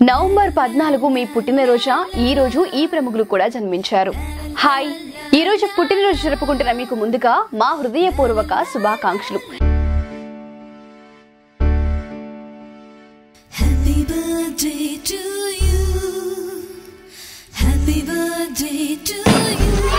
November పద్నాలుగు మీ పుట్టినరోజా. ఈ రోజు ఈ ప్రముఖులు కూడా జన్మించారు. హాయ్. ఈ రోజు పుట్టినరోజు జరుపుకుంటున్న మీకు ముందుగా మా హృదయపూర్వక శుభాకాంక్షలు. Happy birthday to you.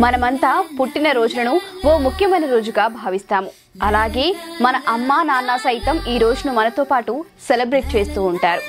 మనమంతా పుట్టిన రోజులను ఓ ముఖ్యమైన రోజుగా భావిస్తాము. అలాగే మన అమ్మా నాన్న సైతం ఈ రోజును మనతో పాటు సెలబ్రేట్ చేస్తూ ఉంటారు.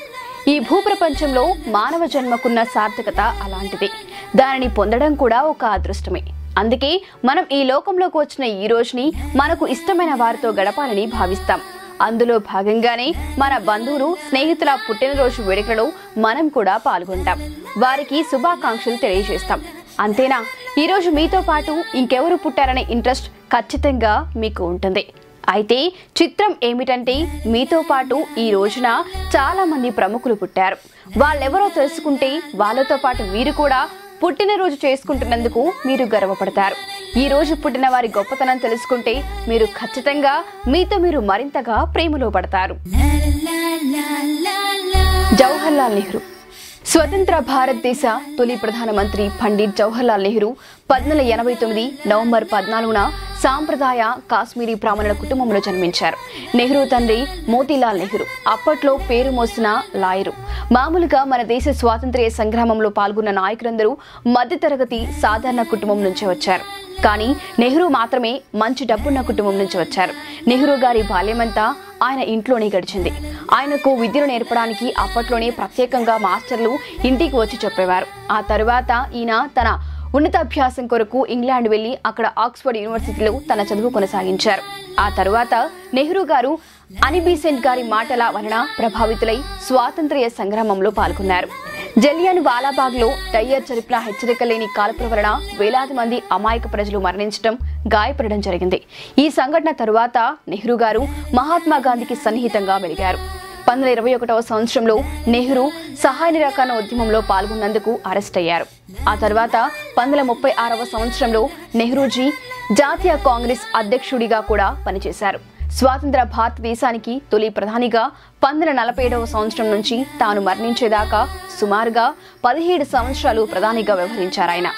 ఈ భూప్రపంచంలో మానవ జన్మకున్న సార్థకత అలాంటిదే. దానిని పొందడం కూడా ఒక అదృష్టమే. అందుకే మనం ఈ లోకంలోకి వచ్చిన ఈ రోజుని మనకు ఇష్టమైన వారితో గడపాలని భావిస్తాం. అందులో భాగంగానే మన బంధువులు స్నేహితుల పుట్టినరోజు వేడుకలలో మనం కూడా పాల్గొంటాం. వారికి శుభాకాంక్షలు తెలియజేస్తాం. అంతేనా? ఈరోజు మీతో పాటు ఇంకెవరు పుట్టారనే ఇంట్రెస్ట్ ఖచ్చితంగా మీకు ఉంటుంది. అయితే చిత్రం ఏమిటంటే మీతో పాటు ఈ రోజున చాలా మంది ప్రముఖులు పుట్టారు. వాళ్ళెవరో తెలుసుకుంటే వాళ్ళతో పాటు మీరు కూడా పుట్టినరోజు చేసుకుంటున్నందుకు మీరు గర్వపడతారు. ఈ రోజు పుట్టిన వారి గొప్పతనం తెలుసుకుంటే మీరు ఖచ్చితంగా మీతో మీరు మరింతగా ప్రేమలో పడతారు. జవహర్లాల్ నెహ్రూ స్వతంత్ర భారతదేశ తొలి ప్రధానమంత్రి పండిట్ జవహర్లాల్ నెహ్రూ పద్నాలుగు ఎనభై తొమ్మిది నవంబర్ పద్నాలుగున సాంప్రదాయ కాశ్మీరీ బ్రాహ్మణుల కుటుంబంలో జన్మించారు. నెహ్రూ తండ్రి మోతీలాల్ నెహ్రూ అప్పట్లో పేరు మోసిన లాయరు. మామూలుగా మన దేశ స్వాతంత్ర్య సంగ్రామంలో పాల్గొన్న నాయకులందరూ మధ్యతరగతి సాధారణ కుటుంబం నుంచి వచ్చారు. కానీ నెహ్రూ మాత్రమే మంచి డబ్బున్న కుటుంబం నుంచి వచ్చారు. నెహ్రూ గారి బాల్యమంతా ఆయన ఇంట్లోనే గడిచింది. ఆయనకు విద్యను నేర్పడానికి అప్పట్లోనే ప్రత్యేకంగా మాస్టర్లు ఇంటికి వచ్చి చెప్పేవారు. ఆ తరువాత ఈయన తన ఉన్నతాభ్యాసం కొరకు ఇంగ్లాండ్ వెళ్ళి అక్కడ ఆక్స్ఫర్డ్ యూనివర్సిటీలో తన చదువు కొనసాగించారు. ఆ తరువాత నెహ్రూ గారు అనిబీసెంట్ గారి మాటల వలన ప్రభావితులై స్వాతంత్ర్య సంగ్రామంలో పాల్గొన్నారు. జలియన్ వాలాబాగ్లో టయ్యర్ జరిపిన హెచ్చరిక లేని కాల్పుల వలన వేలాది మంది అమాయక ప్రజలు మరణించడం గాయపడడం జరిగింది. ఈ సంఘటన తరువాత నెహ్రూ గారు మహాత్మా గాంధీకి సన్నిహితంగా వెలిగారు. పంతొమ్మిది ఇరవై ఒకటవ సంవత్సరంలో నెహ్రూ సహాయ నిరాకరణ ఉద్యమంలో పాల్గొన్నందుకు అరెస్ట్ అయ్యారు. ఆ తర్వాత పంతొమ్మిది ముప్పై ఆరవ సంవత్సరంలో నెహ్రూజీ జాతీయ కాంగ్రెస్ అధ్యక్షుడిగా కూడా పనిచేశారు. స్వాతంత్ర భారతదేశానికి తొలి ప్రధానిగా పంతొమ్మిది నలభై ఏడవ సంవత్సరం నుంచి తాను మరణించేదాకా సుమారుగా పదిహేడు సంవత్సరాలు ప్రధానిగా వ్యవహరించారాయన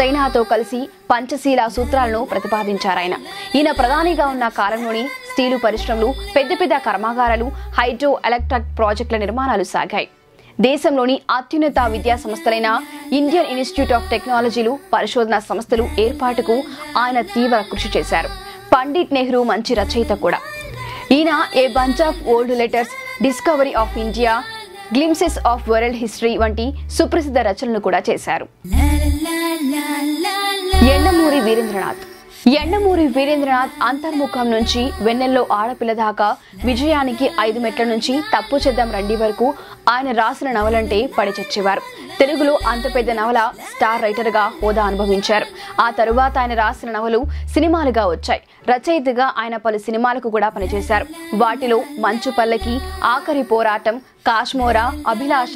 చైనాతో కలిసి పంచశీల సూత్రాలను ప్రతిపాదించారాయన ఈయన ప్రధానిగా ఉన్న కాలంలోని స్టీలు పరిశ్రమలు పెద్ద పెద్ద కర్మాగారాలు హైడ్రో ఎలక్ట్రిక్ ప్రాజెక్టుల నిర్మాణాలు సాగాయి. దేశంలోని అత్యున్నత విద్యా సంస్థలైన ఇండియన్ ఇన్స్టిట్యూట్ ఆఫ్ టెక్నాలజీలు పరిశోధన సంస్థలు ఏర్పాటుకు ఆయన తీవ్ర కృషి చేశారు. పండిట్ నెహ్రూ మంచి రచయిత కూడా. ఈయన a bunch of old letters discovery of India glimpses of world history వంటి సుప్రసిద్ధ రచనలు కూడా చేశారు. ఎండమూరి వీరేంద్రనాథ్. ఎండమూరి వీరేంద్రనాథ్ అంతర్ముఖం నుంచి వెన్నెల్లో ఆడపిల్ల దాకా విజయానికి ఐదు మెట్ల నుంచి తప్పు చేద్దాం రండి వరకు ఆయన రాసిన నవలంటే పడి చచ్చేవారు. తెలుగులో అంత పెద్ద నవల స్టార్ రైటర్గా హోదా అనుభవించారు. ఆ తరువాత ఆయన రాసిన నవలు సినిమాలుగా వచ్చాయి. రచయితగా ఆయన పలు సినిమాలకు కూడా పనిచేశారు. వాటిలో మంచు పల్లకి ఆఖరి పోరాటం కాశ్మోరా అభిలాష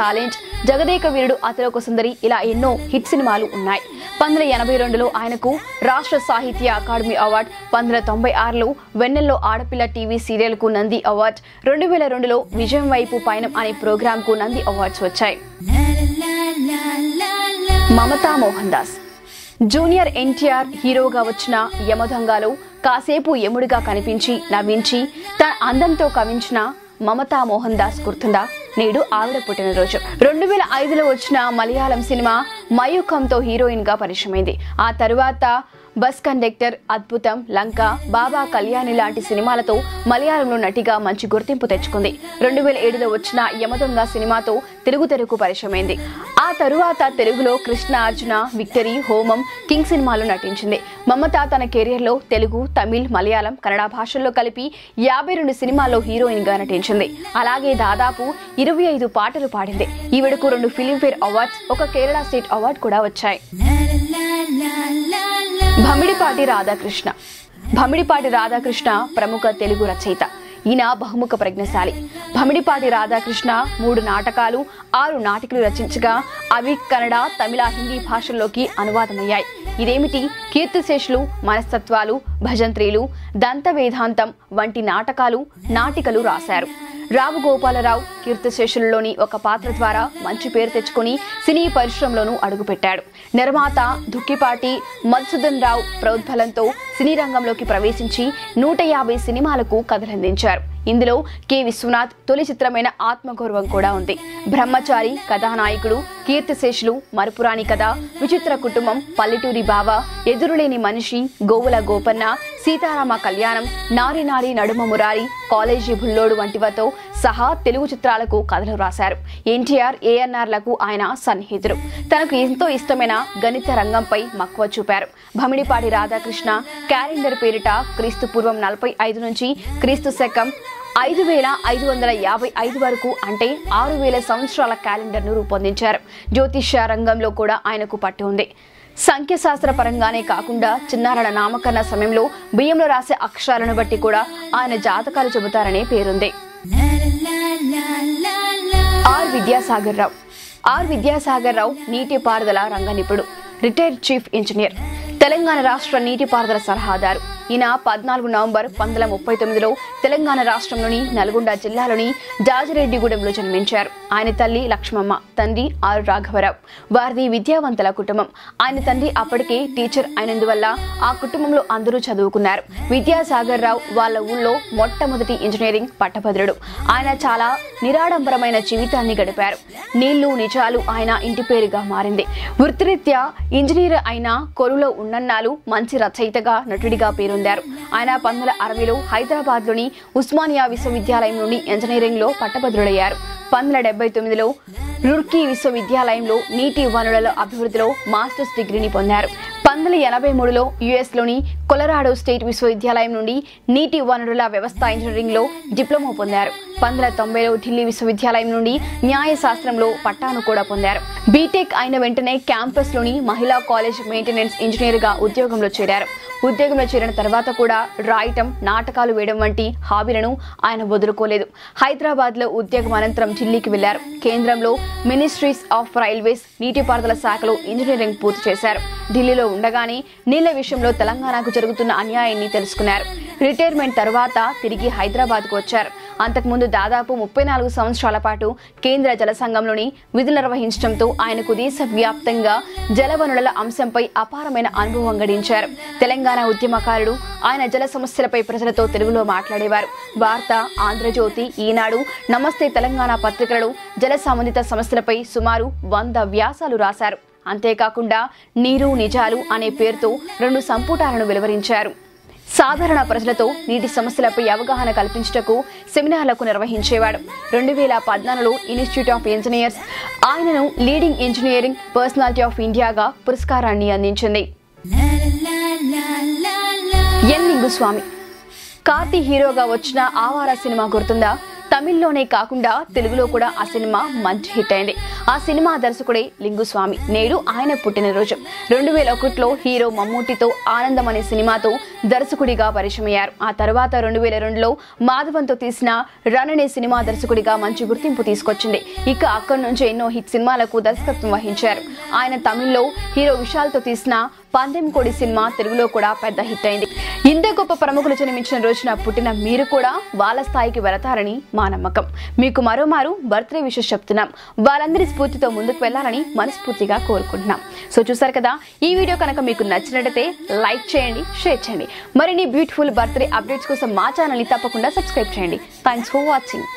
ఛాలెంజ్ జగదేక వీరుడు అతిలోక సుందరి ఇలా ఎన్నో హిట్ సినిమాలు ఉన్నాయి. పంతొమ్మిది ఎనభై రెండులో ఆయనకు రాష్ట్ర సాహిత్య అకాడమీ అవార్డు పంతొమ్మిది తొంభై ఆరులో వెన్నెల్లో ఆడపిల్ల టీవీ సీరియల్కు నంది అవార్డు రెండు వేల రెండులో విజయం వైపు పయనం అనే ప్రోగ్రాంకు నంది అవార్డ్స్ వచ్చాయి. మమతా మోహన్ దాస్. జూనియర్ ఎన్టీఆర్ హీరోగా వచ్చిన యమదొంగలో కాసేపు యముడిగా కనిపించి నవ్వించి తన అందంతో కవించిన మమతా మోహన్ దాస్ గుర్తుందా? నేడు ఆవిడ పుట్టినరోజు. రెండు వేల ఐదులో వచ్చిన మలయాళం సినిమా మయూకంతో హీరోయిన్గా పరిచయమైంది. ఆ తరువాత బస్ కండక్టర్ అద్భుతం. లంక బాబా కళ్యాణి లాంటి సినిమాలతో మలయాళంలో నటిగా మంచి గుర్తింపు తెచ్చుకుంది. రెండు వేల ఏడులో వచ్చిన యమదొంగ సినిమాతో తెలుగు తెరకు పరిచయమైంది. ఆ తరువాత తెలుగులో కృష్ణ అర్జున విక్టరీ హోమం కింగ్ సినిమాలో నటించింది. మమత తన కెరియర్లో తెలుగు తమిళ్ మలయాళం కన్నడ భాషల్లో కలిపి యాభై రెండు సినిమాల్లో హీరోయిన్గా నటించింది. అలాగే దాదాపు ఇరవై ఐదు పాటలు పాడింది. ఈవిడకు రెండు ఫిలింఫేర్ అవార్డ్స్ ఒక కేరళ స్టేట్ అవార్డు కూడా వచ్చాయి. భమిడిపాటి రాధాకృష్ణ. భమిడిపాటి రాధాకృష్ణ ప్రముఖ తెలుగు రచయిత. ఈయన బహుముఖ ప్రజ్ఞశాలి. భమిడిపాటి రాధాకృష్ణ మూడు నాటకాలు ఆరు నాటికలు రచించగా అవి కన్నడ తమిళ హిందీ భాషల్లోకి అనువాదమయ్యాయి. ఇదేమిటి? కీర్తిశేషులు మనస్తత్వాలు భజంత్రీలు దంత వేదాంతం వంటి నాటకాలు నాటికలు రాశారు. రావు గోపాలరావు కీర్తిశేషులలోని ఒక పాత్ర ద్వారా మంచి పేరు తెచ్చుకుని సినీ పరిశ్రమలోనూ అడుగుపెట్టాడు. నిర్మాత దుక్కిపాటి మధుసూదన్ రావు ప్రోద్బలంతో సినీ రంగంలోకి ప్రవేశించి నూట యాభై సినిమాలకు కథలందించారు. ఇందులో కె. విశ్వనాథ్ తొలి చిత్రమైన ఆత్మగౌరవం కూడా ఉంది. బ్రహ్మచారి కథానాయకుడు కీర్తిశేషులు మరుపురాణి కథ విచిత్ర కుటుంబం పల్లెటూరి బావ ఎదురులేని మనిషి గోవుల గోపన్న సీతారామ కళ్యాణం నారి నారి నడుమ మురారి కాలేజీ బుల్లోడు వంటివతో సహా తెలుగు చిత్రాలకు కథలు రాశారు. ఎన్టీఆర్ ఏఎన్ఆర్లకు ఆయన సన్నిహితుడు తనకు ఎంతో ఇష్టమైన గణిత రంగంపై మక్కువ చూపారు. భమిడిపాటి రాధాకృష్ణ క్యాలెండర్ పేరిట క్రీస్తు పూర్వం నలభై ఐదు నుంచి క్రీస్తు శకం ఐదు వేల ఐదు వందల యాభై ఐదు వరకు అంటే ఆరు వేల సంవత్సరాల క్యాలెండర్ను రూపొందించారు. జ్యోతిష్య రంగంలో కూడా ఆయనకు పట్టు ఉంది. సంఖ్యశాస్త్ర పరంగానే కాకుండా చిన్నారుల నామకరణ సమయంలో బియ్యంలో రాసే అక్షరాలను బట్టి కూడా ఆయన జాతకాలు చెబుతారనే పేరుంది. ఆర్ విద్యాసాగర్ రావు. ఆర్ విద్యాసాగర్ రావు నీటిపారుదల రంగ నిపుణుడు. Retired chief engineer. తెలంగాణ రాష్ట్ర నీటిపారుదల సలహాదారు. ఈయన పద్నాలుగు నవంబర్ పంతొమ్మిది ముప్పై తొమ్మిదిలో తెలంగాణ రాష్ట్రంలోని నల్గొండ జిల్లాలోని జాజిరెడ్డిగూడెంలో జన్మించారు. ఆయన తల్లి లక్ష్మమ్మ తండ్రి ఆర్ రాఘవరావు. వారిది విద్యావంతుల కుటుంబం. ఆయన తండ్రి అప్పటికే టీచర్ అయినందువల్ల ఆ కుటుంబంలో అందరూ చదువుకున్నారు. విద్యాసాగర్ రావు వాళ్ళ ఊళ్ళో మొట్టమొదటి ఇంజనీరింగ్ పట్టభద్రుడు. ఆయన చాలా నిరాడంబరమైన జీవితాన్ని గడిపారు. నీళ్ళు నిజాలు ఆయన ఇంటి పేరుగా మారింది. వృత్తిరీత్యా ఇంజనీర్ అయిన కొలులో ఉన్నన్నాలు మంచి రచయితగా నటుడిగా పేరు పొందారు. ఆయన పంతొమ్మిది అరవైలో హైదరాబాద్లోని ఉస్మానియా విశ్వవిద్యాలయం నుండి ఇంజనీరింగ్లో పట్టభద్రుడయ్యారు పంతొమ్మిది డెబ్బై తొమ్మిదిలో రుర్కీ విశ్వవిద్యాలయంలో నీటి వనరుల అభివృద్ధిలో మాస్టర్స్ డిగ్రీని పొందారు. పంతొమ్మిది ఎనభై మూడులో యుఎస్లోని కొలరాడో స్టేట్ విశ్వవిద్యాలయం నుండి నీటి వనరుల వ్యవస్థ ఇంజనీరింగ్లో డిప్లొమా పొందారు. పంతొమ్మిది తొంభైలో ఢిల్లీ విశ్వవిద్యాలయం నుండి న్యాయశాస్త్రంలో పట్టాను కూడా పొందారు. బీటెక్ అయిన వెంటనే క్యాంపస్లోని మహిళా కాలేజ్ మెయింటెనెన్స్ ఇంజనీర్గా ఉద్యోగంలో చేరారు. ఉద్యోగంలో చేరిన తర్వాత కూడా రాయటం నాటకాలు వేయడం వంటి హాబీలను ఆయన వదులుకోలేదు. హైదరాబాద్లో ఉద్యోగం అనంతరం ఢిల్లీకి వెళ్ళారు కేంద్రంలో మినిస్ట్రీస్ ఆఫ్ రైల్వేస్ నీటిపారుదల శాఖలో ఇంజనీరింగ్ పూర్తి చేశారు. ఢిల్లీలో ఉండగానే నీళ్ళ విషయంలో తెలంగాణకు జరుగుతున్న అన్యాయాన్ని తెలుసుకున్నారు. రిటైర్మెంట్ తర్వాత తిరిగి హైదరాబాద్కు వచ్చారు. అంతకుముందు దాదాపు ముప్పై నాలుగు సంవత్సరాల పాటు కేంద్ర జల సంఘంలోని విధులు నిర్వహించడంతో ఆయనకు దేశవ్యాప్తంగా జలవనరుల అంశంపై అపారమైన అనుభవం గడించారు తెలంగాణ ఉద్యమకారుడు ఆయన జల సమస్యలపై ప్రజలతో తెలుగులో మాట్లాడేవారు. వార్త ఆంధ్రజ్యోతి ఈనాడు నమస్తే తెలంగాణ పత్రికలలో జల సంబంధిత సమస్యలపై సుమారు వంద వ్యాసాలు రాశారు. అంతేకాకుండా నీరు నిజాలు అనే పేరుతో రెండు సంపుటాలను వెలువరించారు. సాధారణ ప్రజలతో నీటి సమస్యలపై అవగాహన కల్పించుటకు సెమినార్లకు నిర్వహించేవాడు. రెండు వేల పద్నాలుగులో ఇన్స్టిట్యూట్ ఆఫ్ ఇంజనీర్స్ ఆయనను లీడింగ్ ఇంజనీరింగ్ పర్సనాలిటీ ఆఫ్ ఇండియాగా పురస్కారాన్ని అందించింది. ఎన్ లింగుస్వామి. కార్తీ హీరోగా వచ్చిన ఆవార సినిమా గుర్తుందా? తమిళ్ళోనే కాకుండా తెలుగులో కూడా ఆ సినిమా మంచి హిట్ అయింది. ఆ సినిమా దర్శకుడే లింగుస్వామి. నేడు ఆయన పుట్టినరోజు. రెండు వేల ఒకటిలో హీరో మమ్మూటితో ఆనందం అనే సినిమాతో దర్శకుడిగా పరిచయమయ్యారు. ఆ తర్వాత రెండు వేల రెండులో మాధవంతో తీసిన రన్ అనే సినిమా దర్శకుడిగా మంచి గుర్తింపు తీసుకొచ్చింది. ఇక అక్కడి నుంచి ఎన్నో హిట్ సినిమాలకు దర్శకత్వం వహించారు. ఆయన తమిళ్ళో హీరో విశాల్తో తీసిన పందెం కోడి సినిమా తెలుగులో కూడా పెద్ద హిట్ అయింది. ఇంత గొప్ప ప్రముఖులు జన్మించిన రోజున పుట్టిన మీరు కూడా వాళ్ళ స్థాయికి వెళతారని మా నమ్మకం. మీకు మరోమారు బర్త్డే విషెస్ చెప్తున్నాం. వాళ్ళందరి స్ఫూర్తితో ముందుకు వెళ్ళాలని మనస్ఫూర్తిగా కోరుకుంటున్నాం. సో చూసారు కదా ఈ వీడియో కనుక మీకు నచ్చినట్టయితే లైక్ చేయండి షేర్ చేయండి. మరిన్ని బ్యూటిఫుల్ బర్త్డే అప్డేట్స్ కోసం మా ఛానల్ని తప్పకుండా సబ్స్క్రైబ్ చేయండి. Thanks for watching.